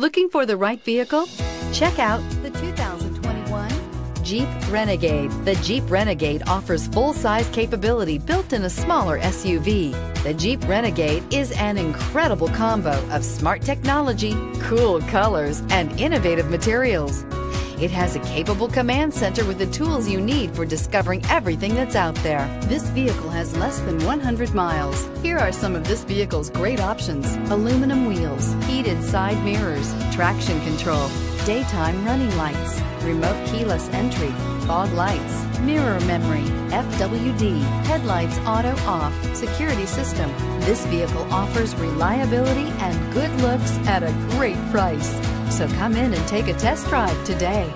Looking for the right vehicle? Check out the 2021 Jeep Renegade. The Jeep Renegade offers full-size capability built in a smaller SUV. The Jeep Renegade is an incredible combo of smart technology, cool colors, and innovative materials. It has a capable command center with the tools you need for discovering everything that's out there. This vehicle has less than 100 miles. Here are some of this vehicle's great options. Aluminum wheels, heated side mirrors, traction control, daytime running lights, remote keyless entry, fog lights, mirror memory, FWD, headlights auto off, security system. This vehicle offers reliability and good looks at a great price. So come in and take a test drive today.